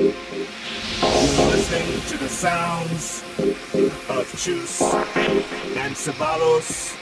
Listening to the sounds of Chus and Sabalos.